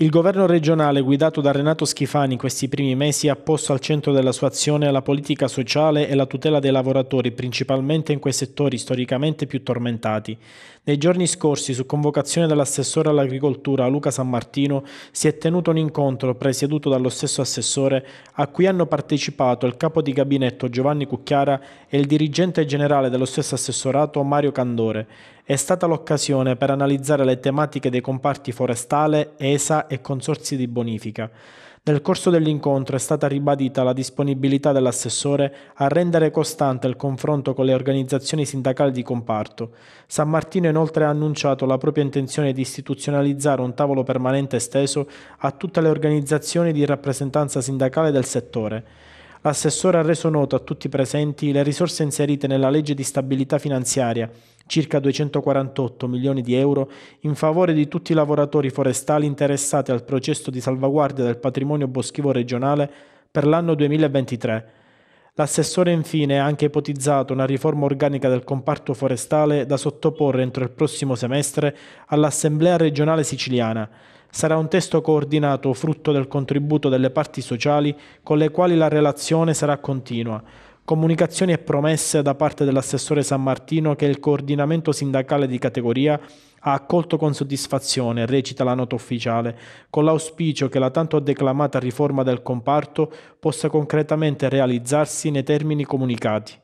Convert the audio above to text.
Il governo regionale guidato da Renato Schifani in questi primi mesi ha posto al centro della sua azione la politica sociale e la tutela dei lavoratori, principalmente in quei settori storicamente più tormentati. Nei giorni scorsi, su convocazione dell'assessore all'agricoltura Luca San Martino, si è tenuto un incontro presieduto dallo stesso assessore a cui hanno partecipato il capo di gabinetto Giovanni Cucchiara e il dirigente generale dello stesso assessorato Mario Candore. È stata l'occasione per analizzare le tematiche dei comparti forestale, ESA e consorzi di bonifica. Nel corso dell'incontro è stata ribadita la disponibilità dell'assessore a rendere costante il confronto con le organizzazioni sindacali di comparto. San Martino inoltre ha annunciato la propria intenzione di istituzionalizzare un tavolo permanente esteso a tutte le organizzazioni di rappresentanza sindacale del settore. L'assessore ha reso noto a tutti i presenti le risorse inserite nella legge di stabilità finanziaria, circa 248 milioni di euro, in favore di tutti i lavoratori forestali interessati al processo di salvaguardia del patrimonio boschivo regionale per l'anno 2023. L'assessore infine ha anche ipotizzato una riforma organica del comparto forestale da sottoporre entro il prossimo semestre all'Assemblea regionale siciliana. Sarà un testo coordinato frutto del contributo delle parti sociali con le quali la relazione sarà continua. Comunicazioni e promesse da parte dell'assessore San Martino che il coordinamento sindacale di categoria ha accolto con soddisfazione, recita la nota ufficiale, con l'auspicio che la tanto declamata riforma del comparto possa concretamente realizzarsi nei termini comunicati.